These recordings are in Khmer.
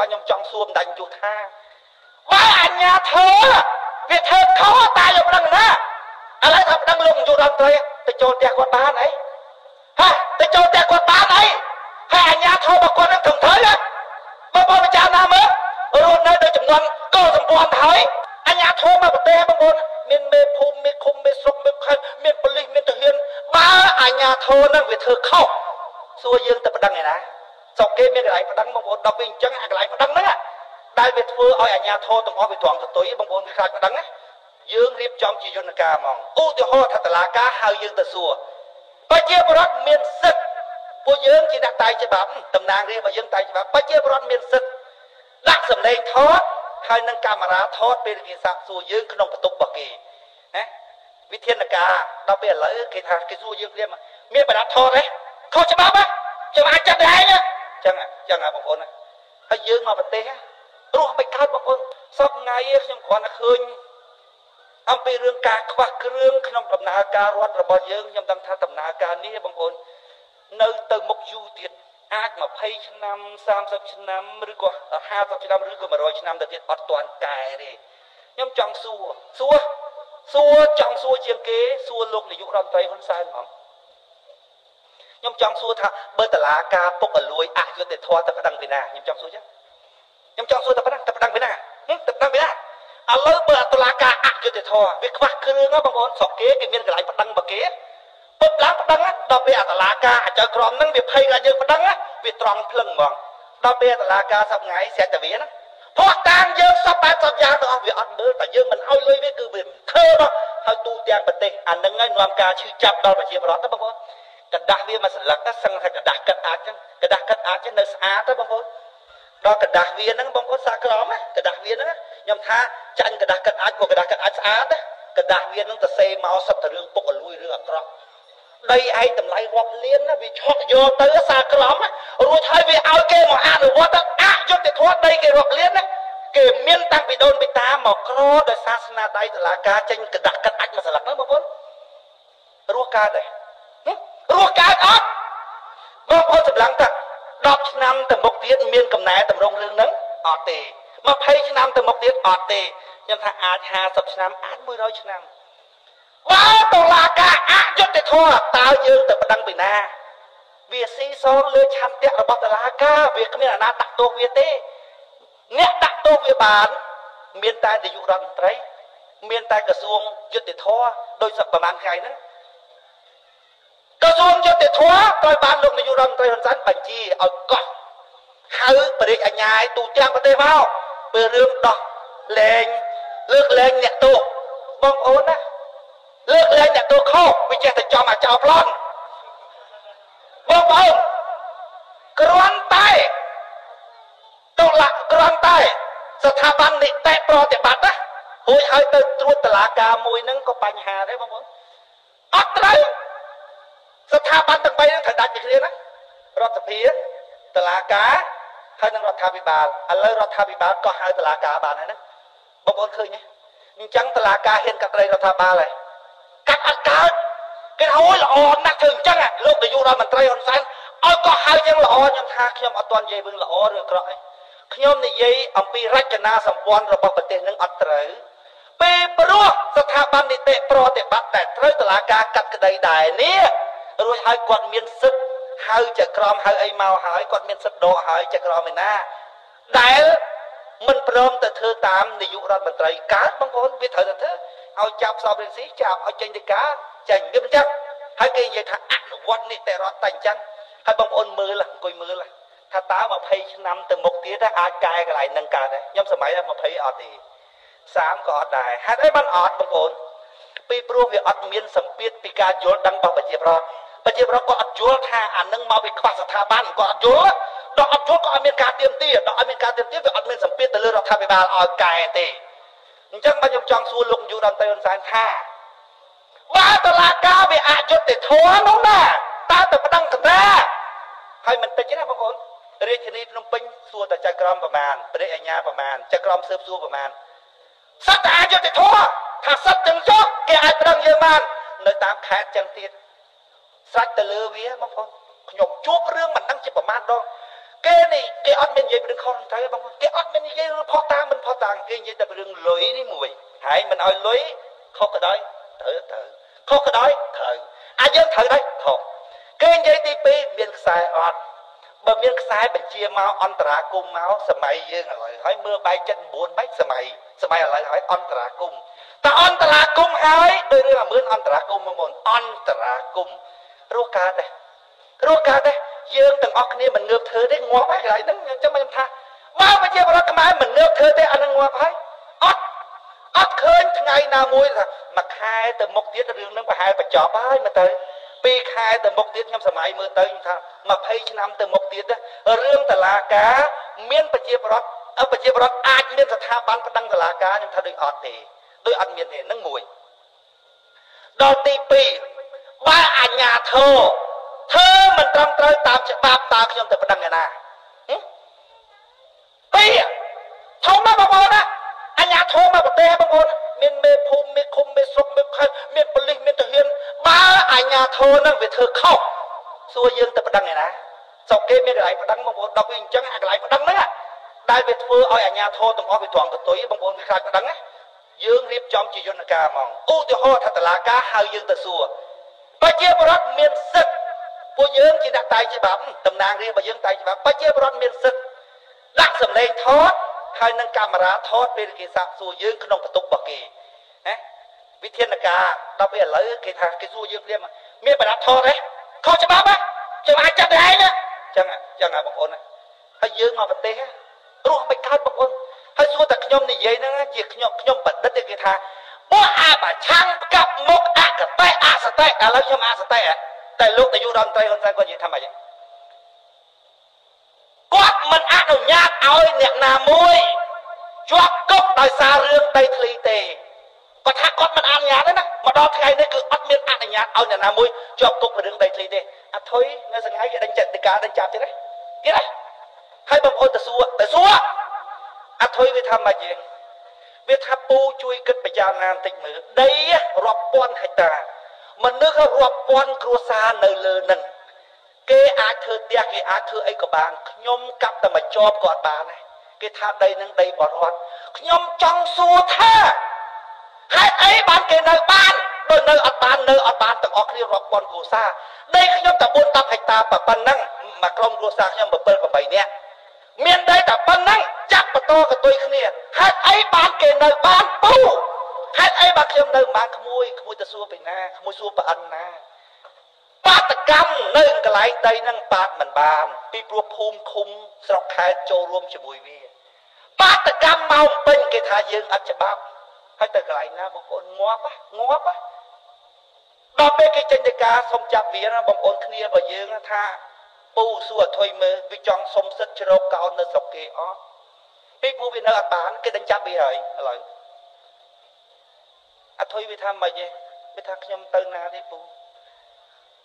បើខ្ញុំចង់សួរបណ្ដាញយុថាបើអញ្ញាធើវាធ្វើខុសតាយកប្រឹងណាឥឡូវថាប្រឹងលោកនាយករដ្ឋមន្ត្រីទៅចូលផ្ទះគាត់បានអីហ៎ទៅចូលផ្ទះគាត់បានអីហើយអញ្ញាធើរបស់គាត់នឹងត្រឹមត្រូវណាបងប្អូនពិចារណាមើលរស់នៅដោយចំនួនកុលសម្ព័ន្ធទៅហើយអញ្ញាធមមកប្រទេសបងប្អូនមានមេភូមិមេឃុំមេស្រុកមេខេត្តមានប៉ូលីសមានទាហានបើអញ្ញាធមនឹងវាធ្វើខុសសួរយើងទៅប្តឹងឯណា ស្រុកគេមានកន្លែងប្តឹងបងប្អូនដល់ពេលអញ្ចឹងអាកន្លែងប្តឹងហ្នឹងដែលវាធ្វើឲ្យអាញាធរទាំងអស់វាត្រង់ទៅទុយបងប្អូនវាខ្លាចប្តឹងណាយើងរៀបចំជាយន្តការហ្មងឧទាហរណ៍ថាតឡាការហៅយើងទៅសួរប្រជាពលរដ្ឋមានសិទ្ធិពួកយើងជាអ្នកតែងច្បាប់តំណាងរាស្ត្ររបស់យើងតែងច្បាប់ប្រជាពលរដ្ឋមានសិទ្ធិដាក់សម្លេងថតហើយនឹងកាមេរ៉ាថតពេលគេសាកសួរយើងក្នុងបន្ទប់របស់គេណាវិធានការដល់ពេលឥឡូវគេថាគេសួរយើងព្រាមមានបដាថតទេខុសច្បាប់ហ៎ខ្ញុំអាចចាត់ដែរអញ្ចឹងអញ្ចឹងហ៎បងប្អូនហើយយើងមកប្រទេសរស់មិនកើតបងប្អូនសពថ្ងៃខ្ញុំគ្រាន់តែឃើញអំពីរឿងការខ្វះគ្រឿងក្នុងដំណើរការរដ្ឋរបស់យើងខ្ញុំដឹងថាដំណើរការនេះបងប្អូននៅទៅមុខយូរទៀតអាច20ឆ្នាំ30ឆ្នាំឬក៏50ឆ្នាំឬក៏100ឆ្នាំទៅទៀតអត់ទាន់កែទេខ្ញុំចង់សួរសួរសួរចង់សួរជាងគេសួរលោកនាយករដ្ឋមន្ត្រីហ៊ុនសែនហ្មង ខ្ញុំចង់សួរថាបើតឡាការពុកអលួយអយុត្តិធម៌ទៅប្តឹងពីណាខ្ញុំចង់សួរចឹងខ្ញុំចង់សួរតែប៉ុណ្ណឹងតែប្តឹងពីណាតែប្តឹងពីណាឥឡូវបើតឡាការអយុត្តិធម៌វាខ្វះគ្រឿងបងប្អូនស្រុកគេគេមានកន្លែងប្តឹងបគេពុតឡើងប្តឹងដល់ពេលអតឡាការអាចៅក្រមហ្នឹងវាភ័យថាយើងប្តឹងវាត្រង់ភ្លឹងហ្មងដល់ពេលតឡាការសប្ងៃស្រេចតែវាណាព្រោះតាមយើងសពបែបសពយ៉ាងទាំងអស់វាអត់មើលតែយើងមិនឲ្យលុយវាគឺវាខើមកហើយទូទាំងប្រទេសអានឹងហើយនាំការឈឺចាប់ដល់ប្រជាពលរដ្ឋទៅបងប្អូន កដាស់វាមកសន្លឹកទៅសឹងថាកដាស់កាត់អាចចឹងកដាស់កាត់អាចចឹងនៅស្អាតទៅបងប្អូនដល់กระดาษវាហ្នឹងបងប្អូនសាក្រមណាกระดาษវាហ្នឹងខ្ញុំថាចាញ់กระดาษកាត់អាចមកกระดาษកាត់អាចស្អាតណាกระดาษវាហ្នឹងទៅសេមកសិតតែរឿងពុកអលួយរឿងអាក្រក់ដីឯងតម្លៃរាប់លានណាវាឆក់យកទៅសាក្រមរួចហើយវាឲ្យគេមកអនុវត្តអយុត្តិធម៌ដីគេរាប់លានណាគេមានតាំងពីដូនពីតាមកក្រដោយសាសនាដៃតឡាការចេញกระดาษកាត់អាចមកស្លឹកហ្នឹងបងប្អូនរស់កើតដែរ រស់កើតអត់បងប្អូនសម្លឹងថា10ឆ្នាំទៅមុខទៀតមានកំណែតម្រង់រឿងហ្នឹងអត់ទេ20ឆ្នាំទៅមុខទៀតអត់ទេខ្ញុំថាអាច50ឆ្នាំអាច100ឆ្នាំបើតឡាការអយុត្តិធម៌តើយើងទៅប្តឹងពីណាវាស៊ីសងលើឆន្ទៈរបស់តឡាការវាគ្មានអាណាដាក់ទោសវាទេអ្នកដាក់ទោសវាបាន មានតែនាយករដ្ឋមន្ត្រី មានតែក្រសួងយុត្តិធម៌ដោយសប្រមាណថ្ងៃហ្នឹង ក្រសួងយុតិធធត្រូវបានលោកនាយករដ្ឋមន្ត្រីហ៊ុនសែនបញ្ជាឲ្យកោះហៅបរិយាអាញាយទូទាំងប្រទេសមកពេលរឿងដោះលែងលើកលែងអ្នកទោសបងប្អូនណាលើកលែងអ្នកទោសខុសវាចេះតែចំអាចោលប្លន់បងប្អូនគ្រាន់តែតុលាគ្រាន់តែ ស្ថាប័ននីតិប្រតិបត្តិណារួចហើយទៅត្រួតតឡាការមួយហ្នឹងក៏បញ្ហាដែរបងប្អូនអត់ត្រូវ ស្ថាប័នទាំង3ហ្នឹងត្រូវដាច់ពីគ្នាណារដ្ឋសភាតឡាការហើយនឹងរដ្ឋាភិបាលឥឡូវរដ្ឋាភិបាលក៏ហៅតឡាការបានហើយណាបងប្អូនឃើញទេអញ្ចឹងតឡាការហ៊ានកាត់ត្រីរដ្ឋាភិបាលហើយកាត់អត់កើតគេថាអូយល្អណាស់ធ្វើអញ្ចឹងលោកនាយករដ្ឋមន្ត្រីហ៊ុនសែនឲ្យក៏ហៅយ៉ាងល្អខ្ញុំថាខ្ញុំអត់ទាន់និយាយវិញល្អឬអាក្រក់ទេខ្ញុំនិយាយអំពីរចនាសម្ព័ន្ធរបស់ប្រទេសនឹងអត់ត្រូវពេលព្រោះស្ថាប័ននីតិប្រតិបត្តិតែត្រូវតឡាការកាត់ក្តីដែរនេះ រួចហើយគាត់មានសិទ្ធិហៅចក្រមហៅអីមកហើយគាត់មានសិទ្ធិដកហើយចក្រមឯណាដែលមិនព្រមទៅធ្វើតាមនាយករដ្ឋមន្ត្រីកើតបងប្អូនវាត្រូវតែធ្វើឲ្យចាប់សពរៀនស៊ីចាប់ឲ្យចេញទៅការចេញវាមិនចឹងហើយគេនិយាយថាអនុវត្តនីតិរដ្ឋតែអញ្ចឹងហើយបងប្អូនមើលអង្គុយមើលថាតើ20ឆ្នាំទៅមុខទៀតអាចកែកន្លែងនឹងកើតទេខ្ញុំសម័យ20អត់ទេ30ក៏អត់ដែរហេតុអីបានអត់បងប្អូនពីព្រោះវាអត់មានសម្ពាធពីការយល់ដឹងរបស់ប្រជាប្រដ្ឋ ប្រជាប្រដ្ឋក៏អត់យល់ថាអានឹងមកពីខ្វះស្ថាប័នក៏អត់យល់ដល់អត់យល់ក៏អត់មានការទៀមទាដល់អត់មានការទៀមទាវាអត់មានសម្ពាធទៅលើរដ្ឋាភិបាលឲ្យកែទេអញ្ចឹងបើខ្ញុំចង់សួរលោកនាយករដ្ឋមន្ត្រីហ៊ុនសែនថាបើតឡាការវាអយុត្តិធម៌នោះណាតើទៅប្តឹងកណ្ដាហើយមិនតិចទេណាបងប្អូនរាជធានីភ្នំពេញសួរតែចៅក្រមប្រមាណព្រះអញ្ញាប្រមាណចៅក្រមស៊ើបសួរប្រមាណសត្វតែអយុត្តិធម៌ថាសត្វទាំងចុះគេអាចប្តឹងយើងបាននៅតាមខេត្តចឹងទៀត ស្រេចទៅលើវាបងប្អូនខ្ញុំជួបរឿងមិនដឹងជាប្រមាណដងគេនេះគេអត់មាននិយាយពីរឿងខុសនឹងត្រូវបងគេអត់មាននិយាយរឿងផុសតាងមិនផុសតាងគេនិយាយតែពីរឿងលុយនេះមួយហើយមិនឲ្យលុយខុសក៏ដោយត្រូវត្រូវខុសក៏ដោយត្រូវអាចយើងត្រូវដែរខុសគេនិយាយទី2មានខ្សែអត់បើមានខ្សែបញ្ជាមកអន្តរាគមមកសម័យយើងឥឡូវហើយមើលបែក79បែកសម័យសម័យឥឡូវហើយអន្តរាគមតើអន្តរាគមហើយដោយរឿងអាមឿនអន្តរាគមមកមុនអន្តរាគម រស់កើតដែររស់កើតដែរយើងទាំងអស់គ្នាមិនងើបធ្វើទេងាប់ហើយកន្លែងហ្នឹងអញ្ចឹងខ្ញុំថាបើប្រជាពលរដ្ឋខ្មែរមិនងើបធ្វើទេអានឹងងាប់ហើយអត់អត់ឃើញថ្ងៃណាមួយថាមួយខែទៅមុខទៀតរឿងហ្នឹងប្រហែលបញ្ចប់ហើយមើលទៅពីខែទៅមុខទៀតខ្ញុំសម័យមើលទៅខ្ញុំថា20ឆ្នាំទៅមុខទៀតរឿងតឡាការមានប្រជាពលរដ្ឋប្រជាពលរដ្ឋអាចមានស្ថាប័នប្តឹងតឡាការខ្ញុំថាដូចអត់ទេដូចអត់មានទេនឹងមួយដល់ទី2បើ អញ្ញាធោធ្វើមិនត្រឹមត្រូវតាមច្បាប់តើខ្ញុំទៅប្តឹងឯណាពីរធំណាស់បងប្អូនណាអញ្ញាធមមកប្រទេសបងប្អូនមានមេភូមិមេឃុំមេស្រុកមេខេត្តមានប៉ូលីសមានទាហានបើអញ្ញាធមនឹងវាធ្វើខុសសួរយើងទៅប្តឹងឯណាស្រុកគេមានកន្លែងប្តឹងបងប្អូនដល់វាអញ្ចឹងអាកន្លែងប្តឹងហ្នឹងដែលវាធ្វើឲ្យអាញាធរទាំងអស់វាត្រង់កតុយបងប្អូនវាខ្លាចប្តឹងណាយើងរៀបចំជាយន្តការហ្មងឧទាហរណ៍ថាតឡាការហៅយើងទៅសួរ ប្រជាពលរដ្ឋមានសិទ្ធិពួកយើងជាអ្នកតែងច្បាប់តំណាងរាស្ត្ររបស់យើងតែងច្បាប់ប្រជាពលរដ្ឋមានសិទ្ធិដាក់សម្លេងថតហើយនឹងកាមេរ៉ាថតពេលគេសាកសួរយើងក្នុងបន្ទប់របស់គេណាវិធានការដល់ពេលឥឡូវគេថាគេសួរយើងព្រាមមានបដាថតទេខុសច្បាប់ហ៎ចាំអាចចាត់ដែរណាចឹងចឹងហ่ะបងប្អូនហើយយើងមកប្រទេសរស់មិនកើតបងប្អូនហើយសួរតែខ្ញុំនិយាយហ្នឹងជាខ្ញុំខ្ញុំបដិទ្ធគេថាពួក អាបាឆាំងផ្កាប់មុខអកតេអសតេឥឡូវខ្ញុំអសតេតែលោកនាយករដ្ឋមន្ត្រីហ៊ុនសែនគាត់និយាយថាម៉េចគាត់មិនអនុញ្ញាតឲ្យអ្នកណាមួយជាប់គុកដោយសាររឿងដីធ្លីទេគាត់ថាគាត់មិនអនុញ្ញាតទេណាមកដល់ថ្ងៃនេះគឺអត់មានអនុញ្ញាតឲ្យអ្នកណាមួយជាប់គុកពីរឿងដីធ្លីទេអថុយនៅសង្ហៃគេដេញចិត្តដីកាដេញចាប់ទៀតណាទៀតណាហើយបងប្អូនទៅសួរទៅសួរអថុយវាថាម៉េចទេ វាថាពូជួយគិតបញ្ញាណាបន្តិចមើលដីរាប់ពាន់ហិកតាមនុស្សរាប់ពាន់គ្រួសារនៅលើនឹងគេអាចធ្វើផ្ទះគេអាចធ្វើអីក៏បានខ្ញុំកាប់តែមកជាប់ក៏អត់បានដែរគេថាដីនឹងដីបរដ្ឋខ្ញុំចង់សួរថាហេតុអីបានគេនៅបានដូចនៅអត់បាននៅអត់បានទាំងអស់គ្នារាប់ពាន់គ្រួសារដីខ្ញុំតែ4 10ហិកតាប៉ុណ្ណឹងមួយក្រុមគ្រួសារខ្ញុំ7 8នាក់មានដីតែប៉ុណ្ណឹង ចាក់បន្តកតុយគ្នាហេតុអីបានគេនៅបានពូហេតុអីបើខ្ញុំនៅមិនបានក្មួយក្មួយទៅសួរពីណាក្មួយសួរប្រអិនណាបាតកម្មនៅកន្លែងដីហ្នឹងបាតមិនបាន ពីព្រោះភូមិឃុំស្រុកខេត្តចូលរួមជាមួយវា បាតកម្មមកពេញគេថាយើងអត់ច្បាប់ហើយទៅកន្លែងណាបងប្អូនងាប់ងាប់ដល់ពេលគេចេញទៅការសុំចាប់វាណាបងប្អូនគ្នារបស់យើងថាពូសួរអថុយមើលវាចង់សុំសិទ្ធជ្រកកោននៅស្រុកគេអត់ ពីព្រោះវានៅអត់បានគេដេញចាប់វាហើយឥឡូវអថុយវាថាម៉េចទេវាថាខ្ញុំទៅណាទេពូ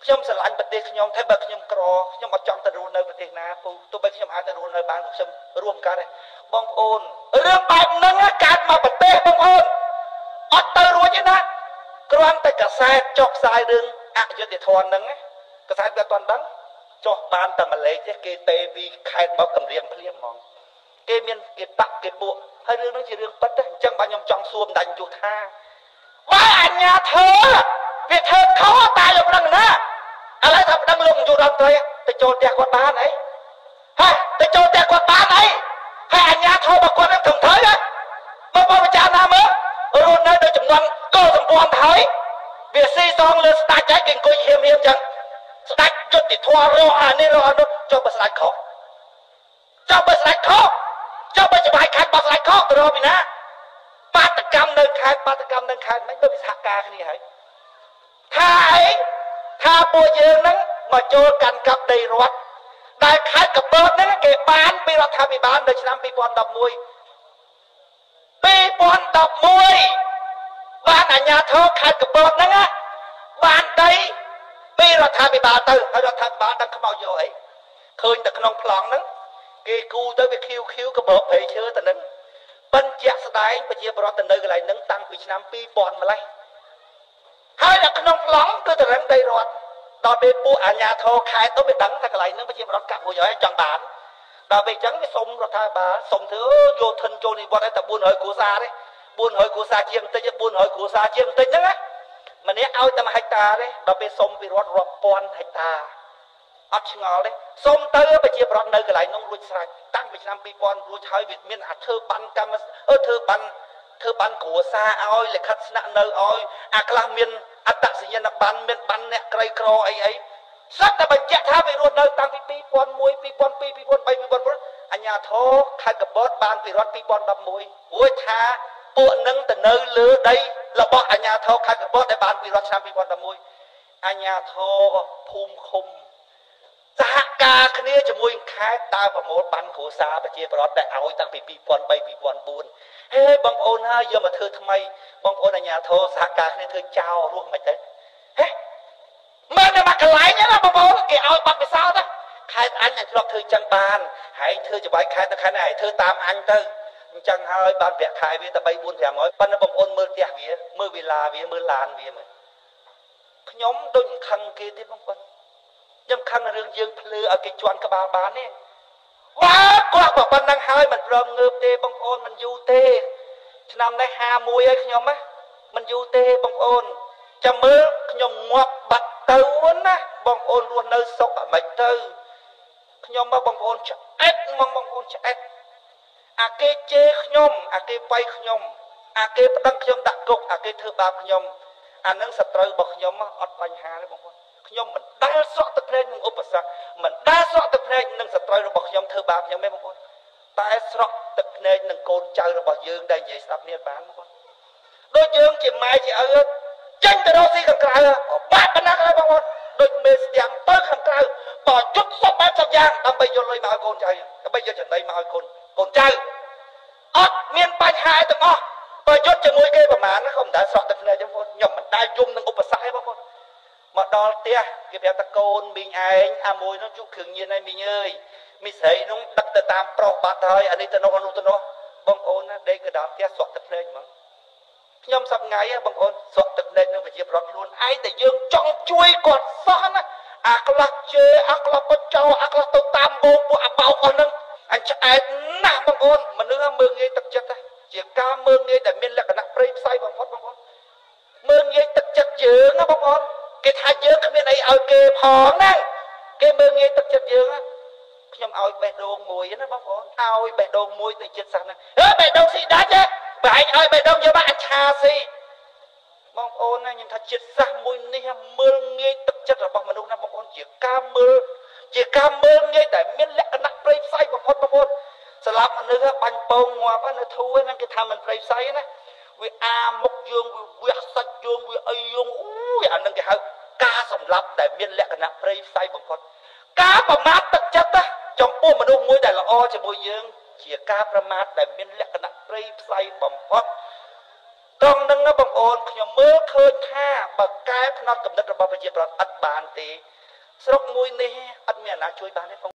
ខ្ញុំស្រឡាញ់ប្រទេសខ្ញុំតែបើខ្ញុំក្រខ្ញុំអត់ចង់ទៅរស់នៅប្រទេសណាពូទោះបីខ្ញុំអាចទៅរស់នៅបានក៏ខ្ញុំរួមកើតដែរបងប្អូនរឿងបែបហ្នឹងកើតមកប្រទេសបងប្អូនអត់ទៅរួចទេណាគ្រាន់តែកសែតចុះផ្សាយរឿងអយុត្តិធម៌ហ្នឹងកសែតវាអត់ទាន់ដឹងចុះបានតែម្លេចទេគេទេពីខេត្តមកគម្រាមភ្លាមហ្មង គេមានគេបាក់គេពួកហើយរឿងហ្នឹងជារឿងពិតទេអញ្ចឹងបាទខ្ញុំចង់សួរម្ដេចយុថាបើអញ្ញាធ្វើវាធ្វើខុសតាយកដឹងណាឥឡូវថាដឹងលោកនាយករដ្ឋមន្ត្រីទៅចូលផ្ទះគាត់បានអីហេទៅចូលផ្ទះគាត់បានអីហើយអញ្ញាធម៌របស់គាត់នឹងត្រឹមត្រូវហ៎មកបងពិចារណាមើលរស់នៅដោយចំនួនកោសម្ព័ន្ធទៅហើយវាស៊ីសងលើស្ដាច់ហើយគេអង្គុយហៀមហៀមចឹងស្ដាច់យុទ្ធធម៌រកអានេះរកអានោះចុះបើស្ដាច់ខុសចុះបើស្ដាច់ខុស ចុះបើច្បាយខេត្តបើស្ដាច់ខុសទៅរកពីណាបាតកម្មនៅខេត្តបាតកម្មនៅខេត្តមិនទៅវិសហការគ្នាហើយថាអីថាពួកយើងហ្នឹងមកចូលកាន់កាប់ដីរដ្ឋដែលខេត្តកពតហ្នឹងគេបានពីរដ្ឋាភិបាលនៅឆ្នាំ2011 2011បានអាជ្ញាធរខេត្តកពតហ្នឹងបានដីពីរដ្ឋាភិបាលទៅហើយរដ្ឋាភិបាលដឹងខ្មោចយកអីឃើញតែក្នុងប្លង់ហ្នឹង គេគូទៅវាឃីវឃីវកបោកព្រៃឈើទៅហ្នឹងបិណ្ឌជាក់ស្ដែងប្រជាប្រដ្ឋទៅនៅកន្លែងហ្នឹងតាំងពីឆ្នាំ2000ម្លេះហើយនៅក្នុងប្លង់គឺតរឹងដីរដ្ឋដល់ពេលពួកអាជ្ញាធរខេត្តទៅវាដឹងថាកន្លែងហ្នឹងប្រជាប្រដ្ឋកាប់រួចហើយចង់បានដល់ពេលអញ្ចឹងវាសុំរដ្ឋាភិបាលសុំធ្វើអូយោធិនចូលនិវត្តន៍ឲ្យតែ400គ្រួសារទេ400គ្រួសារជាងបន្តិច400គ្រួសារជាងបន្តិចហ្នឹងណាម្នាក់ឲ្យតែ1ហិកតាទេដល់ពេលសុំពីរដ្ឋរាប់ពាន់ហិកតា អត់ឆ្ងល់ទេសុំទៅប្រជាប្រដ្ឋនៅកន្លែងនោះរួចស្រេចតាំងពីឆ្នាំ2000រួចហើយវាមានអាធ្វើបានកម្មអឺធ្វើបានធ្វើបានគ្រួសារឲ្យលិខិតស្នាក់នៅឲ្យអាខ្លះមានអត្តសញ្ញាណប័ណ្ណមានប័ណ្ណអ្នកក្រីក្រអីអីសត្វតែបញ្ជាក់ថាវារស់នៅតាំងពី2001 2002 2003 2004អញ្ញាធរខេត្តកបតបានពីរដ្ឋ2011រួចថាពួកនឹងទៅនៅលើដីរបស់អញ្ញាធរខេត្តកបតដែលបានពីរដ្ឋឆ្នាំ2011អញ្ញាធរភូមិឃុំ សហការគ្នាជាមួយខេត្តដើរប្រមូលបានគ្រួសារប្រជាប្រដ្ឋដែលឲ្យតាំងពី2003 2004ហេបងប្អូនហើយយកមកធ្វើថ្មីបងប្អូនអញ្ញាធរសហការគ្នាធ្វើចោលរស់មិនទៅហេមើលតែមកកន្លែងណាបងប្អូនគេឲ្យបាត់ពិសោធន៍ខេត្តអញអញធ្លាប់ធ្វើចឹងបានហើយធ្វើច្បាយខេត្តទៅខេត្តណាហើយធ្វើតាមអញទៅអញ្ចឹងហើយបានប្រាក់ខែវាតែ3 4 500ប៉ុន្តែបងប្អូនមើលផ្ទះវាមើលវិឡាវាមើលឡានវាមើលខ្ញុំដូចខឹងគេទេបងប្អូន ខ្ញុំខឹងរឿងយើងភ្លឺឲ្យគេជន់ក្បាលបានទេបើគាត់ក៏ប៉ុណ្ណឹងហើយមិនព្រមងើបទេបងប្អូនមិនយូរទេឆ្នាំនេះ51ហើយខ្ញុំណាមិនយូរទេបងប្អូនចាំមើលខ្ញុំងាប់បាត់ទៅណាបងប្អូនរស់នៅសុខអមិនទៅខ្ញុំមកបងប្អូនឆ្អែតមកបងប្អូនឆ្អែតអាគេជេរខ្ញុំអាគេវាយខ្ញុំអាគេប្តឹងខ្ញុំដាក់គុកអាគេធ្វើបាបខ្ញុំអានឹងសត្រូវរបស់ខ្ញុំអត់បញ្ហាទេបងប្អូន ខ្ញុំមិនដែលស្រក់ទឹកភ្នែកនឹងឧបសគ្គមិនដែលស្រក់ទឹកភ្នែកនឹងសត្រូវរបស់ខ្ញុំធ្វើបាបខ្ញុំទេបងប្អូនតែស្រក់ទឹកភ្នែកនឹងកូនចៅរបស់យើងដែលនិយាយស្ដាប់គ្នាបានបងប្អូនដូចយើងជាម៉ែជាឪចេញទៅរកស៊ីខាងក្រៅបាក់បណ្ណាក្រៅបងប្អូនដូចមេស្ទាំងទៅខាងក្រៅបើយុទ្ធសពបែបសពយ៉ាងដើម្បីយកលុយមកឲ្យកូនចៅដើម្បីយកចំណីមកឲ្យកូនកូនចៅអត់មានបញ្ហាទាំងអស់បើយុទ្ធជាមួយគេប្រហែលណាក៏មិនដែលស្រក់ទឹកភ្នែកទេបងប្អូនខ្ញុំមិនដែលយំនឹងឧបសគ្គទេបងប្អូន មកដល់ផ្ទះគេប្រាប់តកូនមីងឯងអាមួយនោះជក់គ្រឿងញៀនហើយមីងអើយមីស្រីនោះដឹកទៅតាមប្រុសបាត់ហើយអានេះទៅនោះអានោះទៅនោះបងប្អូនណាដេកទៅដល់ផ្ទះស្រក់ទឹកភ្នែកហ្មងខ្ញុំសប្ងៃបងប្អូនស្រក់ទឹកភ្នែកនឹងប្រជាប្រដ្ឋខ្លួនឯងតែយើងចង់ជួយគាត់សោះណាអាខ្លះជេរអាខ្លះបិទចោលអាខ្លះទៅតាមបងពួកអាបោកអស់ហ្នឹងអញឆ្អែតណាស់បងប្អូនមនុស្សមើងងាយទឹកចិត្តជាការមើងងាយដែលមានលក្ខណៈព្រៃផ្សៃបំផុតបងប្អូនមើងងាយទឹកចិត្តយើងណាបងប្អូន គេថាយើងគ្មានអីឲ្យគេផងណាគេមើងងាយទឹកចិត្តយើងណាខ្ញុំឲ្យបេះដូងមួយណាបងប្អូនឲ្យបេះដូងមួយទៅចិត្តសាសហ្នឹងអើបេះដូងស៊ីដាច់ទេបែកឲ្យបេះដូងយកមកអឆាស៊ីបងប្អូនណាខ្ញុំថាចិត្តសាសមួយនេះមើលងាយទឹកចិត្តរបស់មនុស្សណាបងប្អូនជាការមើលជាការមើលងាយដែលមានលក្ខណៈព្រៃផ្សៃបំផុតបងប្អូនស្លាប់មនុស្សបាញ់ពងងាប់នៅធូរហ្នឹងគេថាមិនព្រៃផ្សៃណាវាអាមុខយើងវាវះសាច់យើងវាអីយើងអូយអានឹងគេហៅ ការសម្លាប់ដែលមានលក្ខណៈព្រៃផ្សៃបំផុតការប្រមាថទឹកចិត្តចំពោះមនុស្សមួយដែលល្អជាមួយយើង ជាការប្រមាថដែលមានលក្ខណៈព្រៃផ្សៃបំផុតត្រង់ហ្នឹងណាបងប្អូនខ្ញុំមើលឃើញថាបើកែផ្នត់កំណត់របស់ប្រជាប្រដ្ឋអត់បានទេស្រុកមួយនេះអត់មានអាណាជួយបានទេ